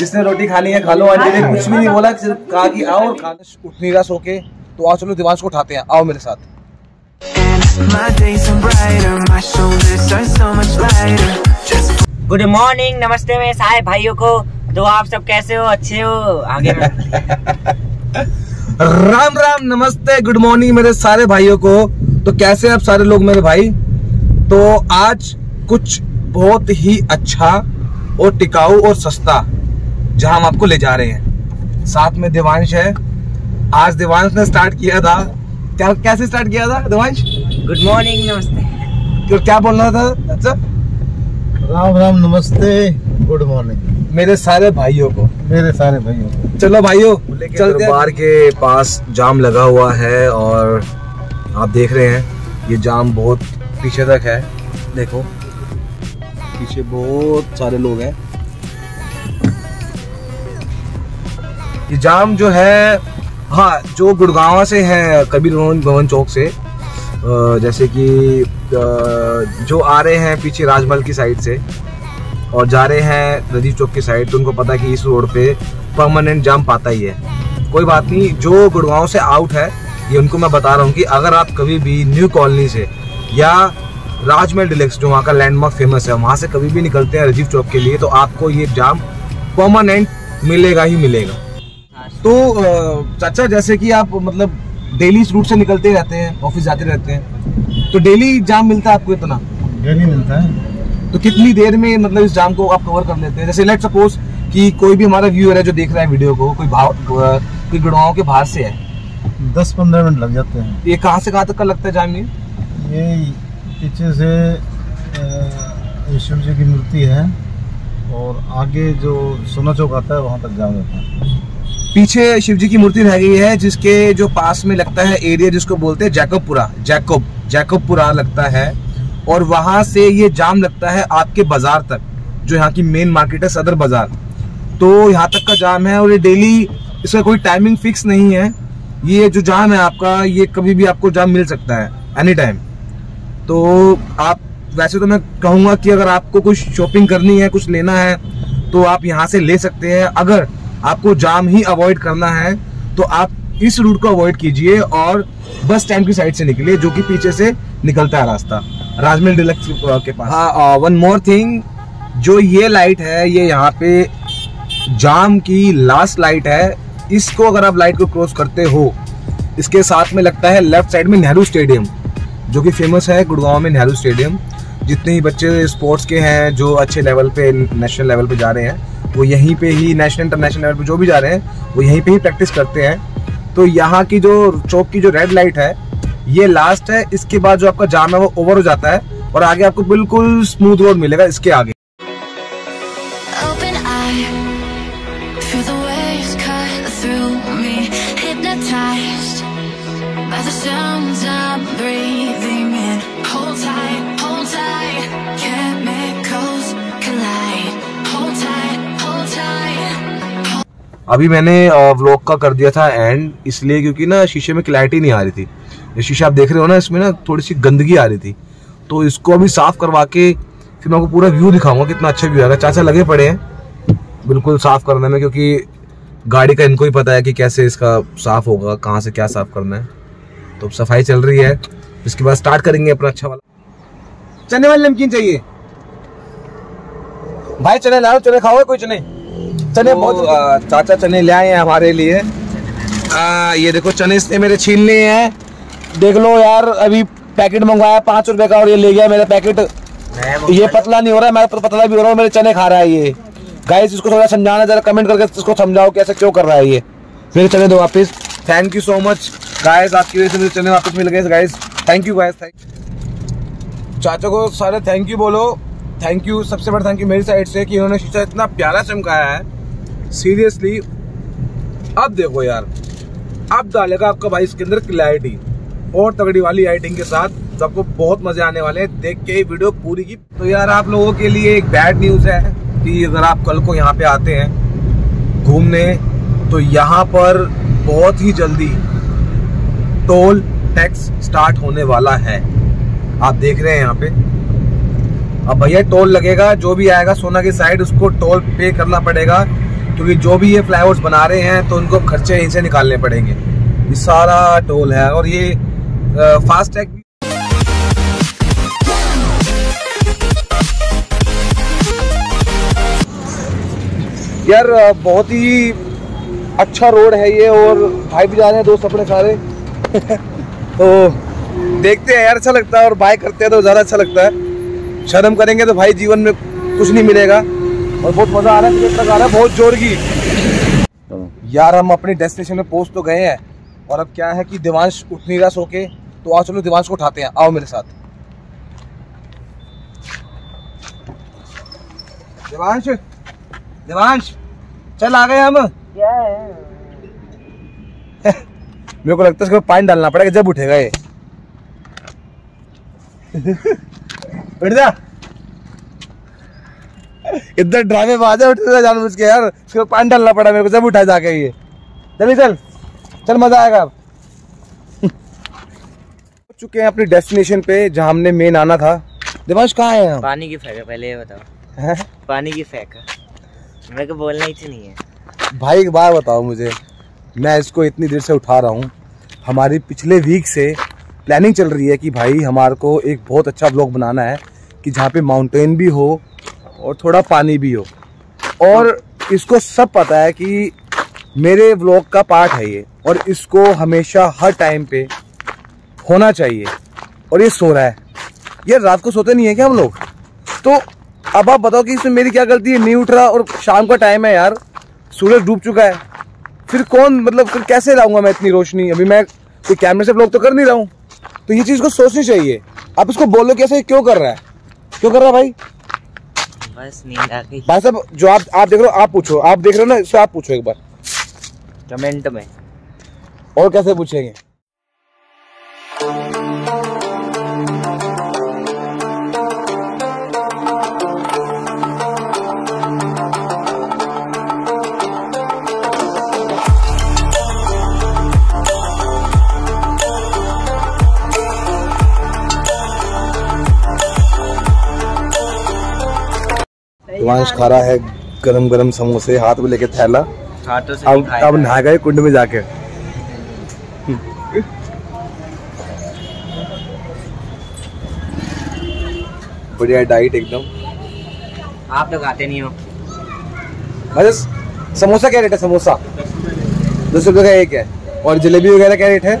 जिसने रोटी खानी है खा लो आंटी ने कुछ भी नहीं बोला सिर्फ़ कहा कि आओ और खा उठ नहीं रहा सो के तो आओ चलो दिमाग को उठाते हैं। आओ मेरे साथ। गुड मॉर्निंग नमस्ते मेरे सारे भाइयों को। तो आप सब कैसे हो? अच्छे हो? आगे राम राम नमस्ते गुड मॉर्निंग मेरे सारे भाइयों को। तो कैसे हैं आप सारे लोग मेरे भाई? तो आज कुछ बहुत ही अच्छा और टिकाऊ और सस्ता जहाँ हम आपको ले जा रहे हैं। साथ में देवांश है। आज देवांश ने स्टार्ट किया था। क्या कैसे स्टार्ट किया था देवांश? गुड मॉर्निंग नमस्ते। तो क्या बोलना था? अच्छा। राम राम नमस्ते। गुड मॉर्निंग मेरे सारे भाइयों को। मेरे सारे भाइयों को। चलो भाइयों चलते बार के पास जाम लगा हुआ है और आप देख रहे हैं ये जाम बहुत पीछे तक है। देखो पीछे बहुत सारे लोग हैं। ये जाम जो है हाँ जो गुड़गांव से है, कबीर भवन चौक से जैसे कि जो आ रहे हैं पीछे राजमहल की साइड से और जा रहे हैं रजीव चौक की साइड तो उनको पता है कि इस रोड पे परमानेंट जाम पाता ही है। कोई बात नहीं, जो गुड़गांव से आउट है, ये उनको मैं बता रहा हूँ कि अगर आप कभी भी न्यू कॉलोनी से या राजमहल डिलेक्स जो वहाँ का लैंडमार्क फ़ेमस है, वहाँ से कभी भी निकलते हैं रजीव चौक के लिए तो आपको ये जाम परमानेंट मिलेगा ही मिलेगा। तो चाचा जैसे कि आप मतलब डेली इस रूट से निकलते रहते हैं ऑफ़िस जाते रहते हैं तो डेली जाम मिलता है आपको इतना? डेली मिलता है। तो कितनी देर में मतलब इस जाम को आप कवर कर लेते हैं? जैसे लेट सपोज़ कि कोई भी हमारा व्यूअर है जो देख रहा है वीडियो को कोई भाव कोई गुड़गांव के बाहर से है। दस पंद्रह मिनट लग जाते हैं। ये कहाँ से कहाँ तक का लगता है जाम ये ये पीछे से शिव जी की मूर्ति है और आगे जो सोना चौक आता है वहाँ तक जाम रहता है। पीछे शिव जी की मूर्ति रह गई है, जिसके जो पास में लगता है एरिया जिसको बोलते हैं जैकबपुरा, जैकब, जैकबपुरा लगता है। और वहाँ से ये जाम लगता है आपके बाज़ार तक, जो यहाँ की मेन मार्केट है, सदर बाज़ार। तो यहाँ तक का जाम है और ये डेली इसका कोई टाइमिंग फिक्स नहीं है। ये जो जाम है आपका, ये कभी भी आपको जाम मिल सकता है एनी टाइम तो आप, वैसे तो मैं कहूँगा कि अगर आपको कुछ शॉपिंग करनी है, कुछ लेना है तो आप यहाँ से ले सकते हैं। अगर आपको जाम ही अवॉइड करना है तो आप इस रूट को अवॉइड कीजिए और बस स्टैंड की साइड से निकलिए, जो कि पीछे से निकलता है रास्ता। राजमहल डिलक्स के पास। हाँ वन मोर थिंग जो ये लाइट है, ये यहाँ पे जाम की लास्ट लाइट है। इसको अगर आप लाइट को क्रॉस करते हो, इसके साथ में लगता है लेफ़्ट साइड में नेहरू स्टेडियम जो कि फ़ेमस है गुड़गांव में नेहरू स्टेडियम जितने ही बच्चे स्पोर्ट्स के हैं, जो अच्छे लेवल पे नेशनल लेवल पे जा रहे हैं वो यहीं पे ही नेशनल इंटरनेशनल लेवल पे जो भी जा रहे हैं, वो यहीं पे ही प्रैक्टिस करते हैं। तो यहाँ की जो चौक की जो रेड लाइट है, ये लास्ट है। इसके बाद जो आपका जाम है, वो ओवर हो जाता है और आगे आपको बिल्कुल स्मूथ रोड मिलेगा इसके आगे। अभी मैंने व्लॉग का कर दिया था एंड इसलिए क्योंकि ना शीशे में क्लैरिटी नहीं आ रही थी। ये शीशा आप देख रहे हो ना, इसमें ना थोड़ी सी गंदगी आ रही थी। तो इसको अभी साफ़ करवा के फिर मैं आपको पूरा व्यू दिखाऊँगा कितना अच्छा व्यू आएगा चाचा लगे पड़े हैं, बिल्कुल साफ़ करने में क्योंकि गाड़ी का इनको ही पता है कि कैसे इसका साफ़ होगा, कहाँ से क्या साफ़ करना है। तो सफ़ाई चल रही है। इसके बाद स्टार्ट करेंगे अपना अच्छा वाला। चने वाली नमकीन चाहिए। भाई, चने लाओ, चने खाओगे कोई चने? चने बहुत चाचा चने ले आए हैं हमारे लिए। आ, ये देखो चने इसने मेरे छीन लिए हैं। देख लो यार अभी पैकेट मंगवाया पाँच रुपए का और ये ले गया मेरा पैकेट। ये पतला नहीं हो रहा है मैं तो पतला भी हो रहा हूँ मेरे चने खा रहा है ये। गाइस इसको थोड़ा समझाना जरा कमेंट करके इसको समझाओ कैसे क्यों कर रहा है ये। मेरे चने दो वापस। Thank you so much guys आपकी वजह से मुझे चने वापस मिल गए guys thank you guys thank चाचा को सारे थैंक यू बोलो। थैंक यू सबसे बड़ा थैंक यू मेरी साइड से कि इन्होंने शीशा इतना प्यारा चमकाया है। सीरियसली अब देखो यार, अब डालेगा आपका भाई इसके अंदर क्लैरिटी और तगड़ी वाली लाइटिंग के साथ आपको बहुत मज़े आने वाले हैं। देख के वीडियो पूरी की तो यार आप लोगों के लिए एक बैड न्यूज़ है कि अगर आप कल को यहाँ पे आते हैं घूमने तो यहाँ पर बहुत ही जल्दी टोल टैक्स स्टार्ट होने वाला है। आप देख रहे हैं यहाँ पे। अब भैया टोल लगेगा, जो भी आएगा सोना की साइड, उसको टोल पे करना पड़ेगा। क्योंकि जो भी ये फ्लाईओवर्स बना रहे हैं तो उनको खर्चे यहीं से निकालने पड़ेंगे। ये सारा टोल है और ये फास्ट टैग यार बहुत ही अच्छा रोड है ये और भाई भी जा रहे हैं, दोस्त अपने सारे। तो देखते हैं यार अच्छा लगता है और बाय करते हैं तो ज़्यादा अच्छा लगता है। शर्म करेंगे तो भाई जीवन में कुछ नहीं मिलेगा। और बहुत मज़ा आ रहा है आ रहा है बहुत ज़ोर की। यार हम अपने डेस्टिनेशन में पहुँच तो गए हैं और अब क्या है कि दिवांश उठ नहीं रहा सो के तो आओ चलो दिवांश को उठाते हैं। आओ मेरे साथ। दिवांश दिवांश चल आ गए हम। मेरे को लगता है इसको पानी डालना पड़ेगा जब उठेगा ये। उठ जा। इधर ड्रामे बाज है जानबूझ के यार। इसको पानी डालना पड़ा मेरे को जब उठा जाके ये। चलिए चल। चल मज़ा आएगा अब। चुके हैं अपनी डेस्टिनेशन पे जहाँ हमने मेन आना था। दिवांश कहाँ है हम? पानी की फेंक है पहले ये बताओ। हैं? पानी की फेंक है। मेरे को बोलना ही तो नहीं है। भाई एक बार बताओ मुझे। मैं इसको इतनी देर से उठा रहा हूँ। हमारी पिछले वीक से प्लानिंग चल रही है कि भाई हमारे को एक बहुत अच्छा ब्लॉग बनाना है कि जहाँ पे माउंटेन भी हो और थोड़ा पानी भी हो। और इसको सब पता है कि मेरे ब्लॉग का पार्ट है ये, और इसको हमेशा हर टाइम पे होना चाहिए। और ये सो रहा है। ये रात को सोते नहीं है क्या हम लोग? तो अब आप बताओ कि इसमें मेरी क्या गलती है? नहीं उठ रहा और शाम का टाइम है यार। सूरज डूब चुका है। फिर कौन मतलब फिर कैसे लाऊँगा मैं इतनी रोशनी? अभी मैं कोई कैमरे से ब्लॉग तो कर नहीं रहा हूँ। तो ये चीज़ को सोचनी चाहिए। आप इसको बोलो कि ऐसे क्यों कर रहा है? क्यों कर रहा है भाई? बस नींद आ गई। भाई साहब जो आप आप देख रहे हो आप पूछो। आप देख रहे हो ना इससे आप पूछो एक बार। कमेंट में। और कैसे पूछेंगे? दिवांश खा रहा है गरम गरम समोसे हाथ में लेके थैला। अब अब नहा गए कुंड में जाके। बढ़िया डाइट एकदम। आप लोग आते नहीं हो। बस समोसा क्या रेट है समोसा? दस रुपए का एक है। और जलेबी वगैरह क्या रेट है?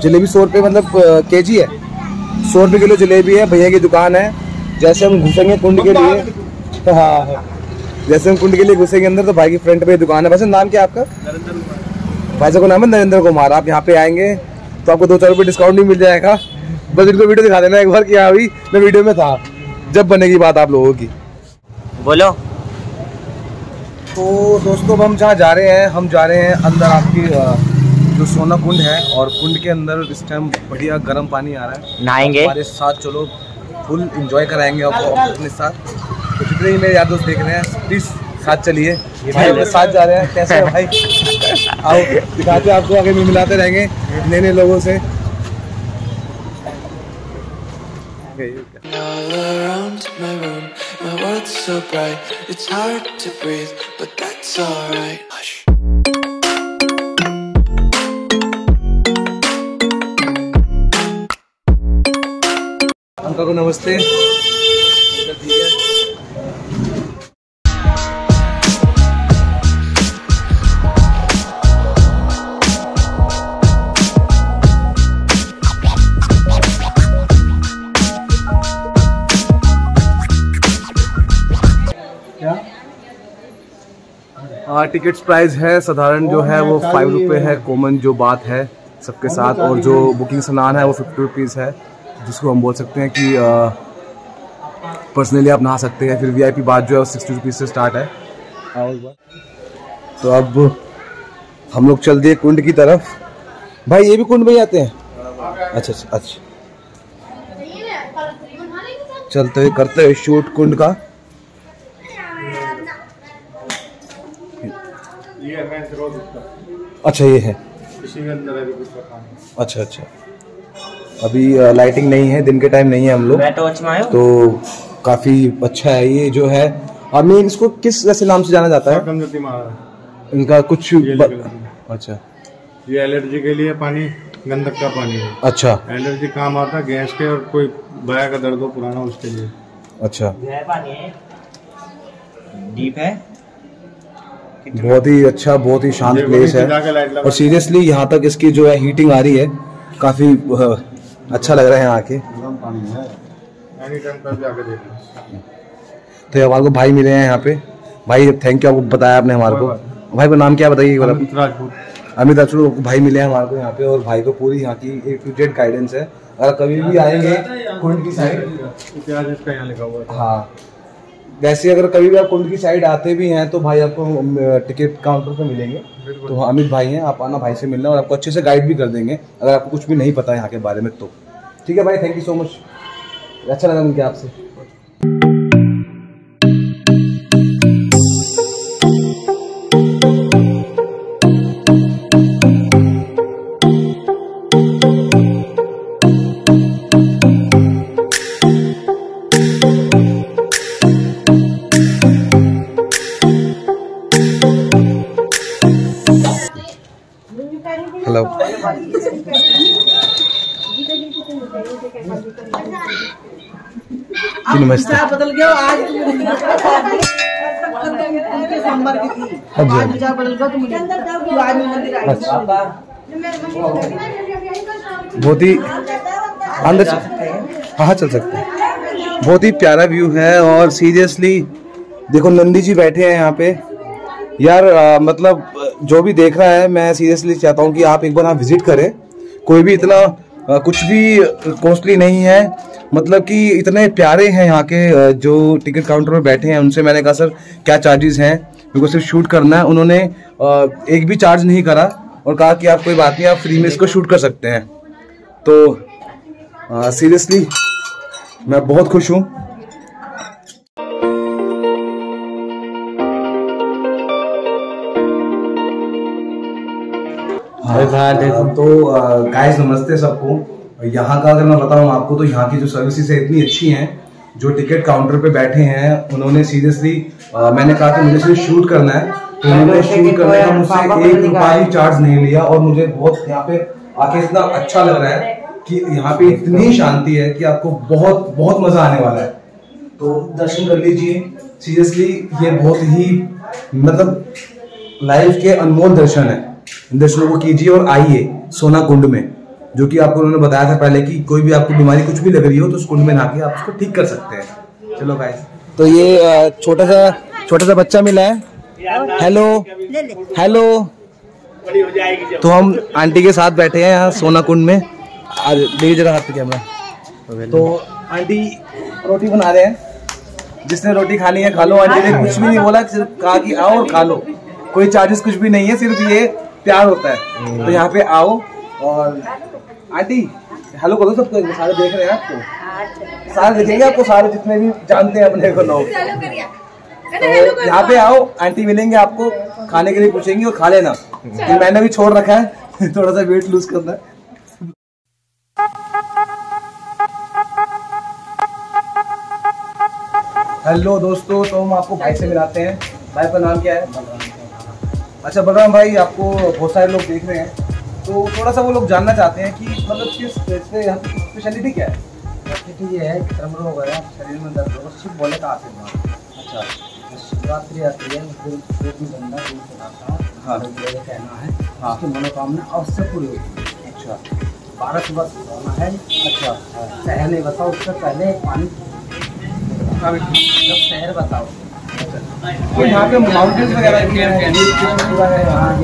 जलेबी सौ रुपये मतलब के जी है। सौ रुपये किलो जलेबी है भैया की दुकान है। जैसे हम घुसेंगे कुंड के लिए हाँ हाँ। जैसे हम कुंड के लिए घुसेंगे अंदर तो भाई की फ्रंट पे दुकान है। वैसे नाम क्या आपका? भाई साहब का नाम है नरेंद्र कुमार। आप यहाँ पे आएँगे तो आपको दो चार रुपये डिस्काउंट भी मिल जाएगा। बस इनको वीडियो दिखा देना एक बार कि हाँ भाई मैं वीडियो में था। जब बनेगी बात आप लोगों की। बोलो। तो दोस्तों अब हम जहाँ जा रहे हैं हम जा रहे हैं अंदर आपकी जो सोना कुंड है और कुंड के अंदर इस टाइम बढ़िया गर्म पानी आ रहा है। नहाएँगे। हमारे साथ चलो। फुल इंजॉय कराएँगे आपको अपने साथ। तो जितने ही मेरे यार दोस्त देख रहे हैं प्लीज़ साथ चलिए। भाई अपने साथ जा रहे हैं। कैसे है भाई? आओ दिखाते हैं आपको आगे भी मिलाते रहेंगे नए नए लोगों से। my world's so bright. It's hard to breathe, but that's alright. Uncle को नमस्ते। ठीक है हाँ टिकट्स प्राइस है साधारण जो है वो फाइव रुपये है। कॉमन जो बात है सबके साथ और जो बुकिंग स्नान है वो फिफ्टी रुपीज़ है। जिसको हम बोल सकते हैं कि पर्सनली आप नहा सकते हैं फिर वीआईपी बात जो है वो सिक्सटी रुपीज़ से स्टार्ट है। तो अब हम लोग चल दिए कुंड की तरफ़। भाई ये भी कुंड में ही आते हैं? अच्छा अच्छा अच्छा। चलते हुए करते हुए शूट कुंड का। अच्छा ये है। अच्छा अच्छा। अभी लाइटिंग नहीं है दिन के टाइम नहीं है हम लोग। मैं टॉर्च में आयो तो काफ़ी अच्छा है ये जो है। और मेन इसको किस वैसे नाम से जाना जाता है? इनका कुछ अच्छा। ये एलर्जी के लिए पानी गंधक का पानी है। अच्छा। एलर्जी काम आता है गैस के और कोई बाया का दर्द हो पुराना उसके लिए। अच्छा। पानी है डीप है। बहुत ही अच्छा बहुत ही शांत प्लेस है। और सीरियसली यहाँ तक इसकी जो है हीटिंग आ रही है काफ़ी अच्छा लग रहा है यहाँ आके। गर्म पानी है एनी टाइम कभी भी आके देख लो तो ये हमारे को भाई मिले हैं यहाँ पे। भाई थैंक यू आपको बताया आपने हमारे को। भाई का नाम क्या बताइए एक। अमित राजपूत। अमित अचरू भाई मिले हैं हमारे को यहाँ पे और भाई को पूरी यहाँ की ए टू जेड गाइडेंस है। अगर कभी भी आएँगे कुंड की साइड हाँ। वैसे अगर कभी भी आप कुंड की साइड आते भी हैं तो भाई आपको टिकट काउंटर पे मिलेंगे। तो अमित भाई हैं आप आना भाई से मिलना और आपको अच्छे से गाइड भी कर देंगे। अगर आपको कुछ भी नहीं पता है यहाँ के बारे में तो। ठीक है भाई थैंक यू सो मच अच्छा लगा मुझे आपसे। नमस्ते। बदल गया? आज थी। जी, आज विचार बदल गया तो मुझे आज मंदिर आई बहुत ही अंदर हाँ हाँ चल सकते हैं। बहुत ही प्यारा व्यू है और सीरियसली देखो नंदी जी बैठे हैं यहाँ पे। यार अ, मतलब जो भी देख रहा है मैं सीरियसली चाहता हूँ कि आप एक बार यहाँ विज़िट करें। कोई भी इतना कुछ भी कॉस्टली नहीं है। मतलब कि इतने प्यारे हैं यहाँ के जो टिकट काउंटर पर बैठे हैं, उनसे मैंने कहा, सर, क्या चार्जेस हैं? मेरे को सिर्फ़ शूट करना है। उन्होंने एक भी चार्ज नहीं करा और कहा कि आप कोई बात नहीं, आप फ्री में इसको शूट कर सकते हैं। तो सीरियसली मैं बहुत खुश हूँ। तो गाइस नमस्ते सबको। यहाँ का अगर मैं बताऊँ आपको तो यहाँ की जो सर्विसेज़ है इतनी अच्छी हैं जो टिकट काउंटर पे बैठे हैं उन्होंने सीरियसली मैंने कहा कि मुझे सिर्फ़ शूट करना है। तो उन्होंने शूट करने का मुझसे एक रुपया भी चार्ज नहीं लिया और मुझे बहुत यहाँ पे आके इतना अच्छा लग रहा है कि यहाँ पे इतनी शांति है कि आपको बहुत बहुत मज़ा आने वाला है। तो दर्शन कर लीजिए। सीरियसली ये बहुत ही मतलब लाइफ के अनमोल दर्शन है। दर्शनों को कीजिए और आइए सोना कुंड में, जो कि आपको उन्होंने बताया था पहले कि कोई भी आपको बीमारी कुछ भी लग रही हो तो उस कुंड में नहा के आप उसको ठीक कर सकते हैं। चलो गाइस तो ये छोटा सा छोटा सा बच्चा मिला है। हेलो हेलो तो हम आंटी के साथ बैठे हैं यहाँ सोना कुंड में। आज देखिए जरा हाथ कैमरा तो आंटी रोटी बना रहे हैं। जिसने रोटी खानी है खा लो। आंटी ने कुछ भी नहीं बोला, सिर्फ़ कहा कि आओ और खा लो। कोई चार्जेस कुछ भी नहीं है, सिर्फ़ ये प्यार होता है। तो यहाँ पे आओ और आंटी हेलो करो सबको सारे देख रहे हैं आपको। सारे देखेंगे आपको सारे जितने भी जानते हैं अपने को लोग। तो यहाँ पे आओ आंटी मिलेंगे आपको खाने के लिए पूछेंगी और खा लेना। फिर मैंने भी छोड़ रखा है थोड़ा सा वेट लूज करना है। हेलो दोस्तों तो हम आपको भाई से मिलाते हैं। भाई का नाम क्या है? अच्छा बलराम भाई आपको बहुत सारे लोग देख रहे हैं। तो थोड़ा सा वो लोग जानना चाहते हैं कि मतलब किस यहाँ की स्पेशलिटी क्या है? स्थिति ये है कि चर्म रोग है शरीर में दर्द होगा शिव बोले का आशीर्वाद अच्छा शिवरात्रि आती है दिन पेट में गंगा दूध चढ़ाता हाँ। ये कहना है हाँ। उसकी मनोकामना अवश्य पूरी होती है अच्छा। बारह सुबह होना है। अच्छा। शहर नहीं बताओ उससे पहले पानी जब शहर बताओ तो यहाँ पे माउंटेन्स वगैरह भी हैं एक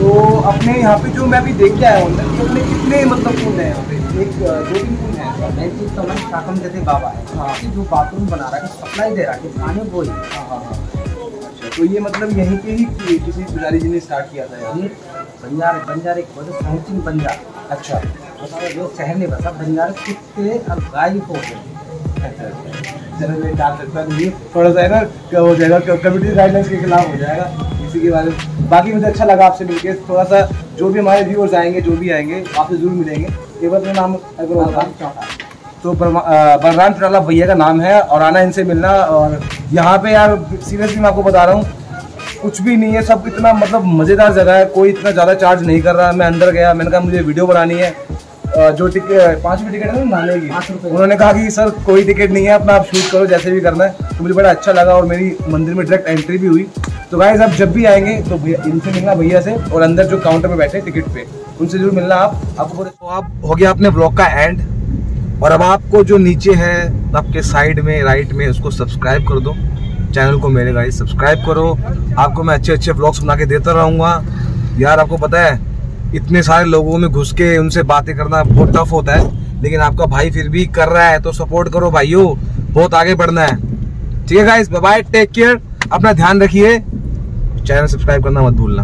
तो अपने यहाँ पे जो मैं अभी देख के आया हूँ तो अपने कितने मतलब कुंड है यहाँ पे? एक दो तीन कुंड है। नई चीज़ तो मैंने शाकम देते बाबा है हाँ। जो बाथरूम बना रहा है सप्लाई दे रहा है पानी वो ही। हाँ हाँ हाँ। तो ये मतलब यहीं पे ही कि- किसी पुजारी जी ने स्टार्ट किया था यहाँ। ये बंजारे बंजारे की वजह पहुंचिंग बंजार। अच्छा। बता जो शहर नहीं बसा बंजारे कुत्ते और गाय हो गए। अच्छा अच्छा चलो डाल सकता थोड़ा सा है ना, क्या हो जाएगा कम्युनिटी गाइडलाइंस के खिलाफ हो जाएगा, इसी के बारे में। बाकी मुझे अच्छा लगा आपसे मिलकर थोड़ा सा जो भी हमारे व्यूअर्स आएँगे, जो भी आएँगे, आपसे ज़रूर मिलेंगे। मेरा नाम अगर होगा चौथा तो बलराम चौटाला भैया का नाम है, और आना इनसे मिलना, और यहाँ पे यार सीरियसली मैं आपको बता रहा हूँ, कुछ भी नहीं है, सब इतना मतलब मज़ेदार जगह है, कोई इतना ज़्यादा चार्ज नहीं कर रहा। मैं अंदर गया, मैंने कहा मुझे वीडियो बनानी है। जो टिकट पाँच रुपये टिकट है ना नहाने की। उन्होंने कहा कि सर कोई टिकट नहीं है अपना आप शूट करो जैसे भी करना है। तो मुझे बड़ा अच्छा लगा और मेरी मंदिर में डायरेक्ट एंट्री भी हुई। तो गाइज़ आप जब भी आएँगे तो भैया इनसे मिलना भैया से और अंदर जो काउंटर पे बैठे टिकट पे उनसे ज़रूर मिलना आप। आपको पूरे- तो आप हो गया अपने ब्लॉग का एंड और अब आपको जो नीचे है आपके साइड में राइट में उसको सब्सक्राइब कर दो। चैनल को मेरे गाइस सब्सक्राइब करो। आपको मैं अच्छे अच्छे ब्लॉग्स बना के देता रहूँगा। यार आपको पता है इतने सारे लोगों में घुस के उनसे बातें करना बहुत टफ होता है, लेकिन आपका भाई फिर भी कर रहा है तो सपोर्ट करो भाइयों, बहुत आगे बढ़ना है। ठीक है guys bye bye take care अपना ध्यान रखिए चैनल सब्सक्राइब करना मत भूलना।